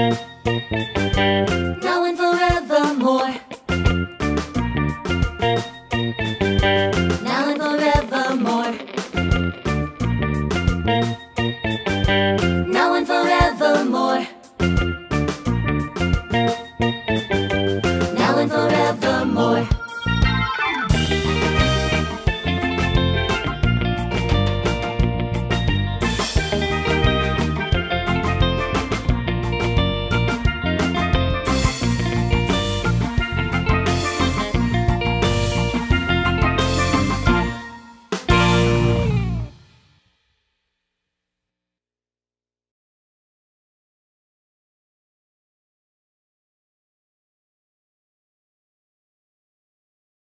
Now and forevermore. Now and forevermore.